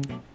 you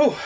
Whew.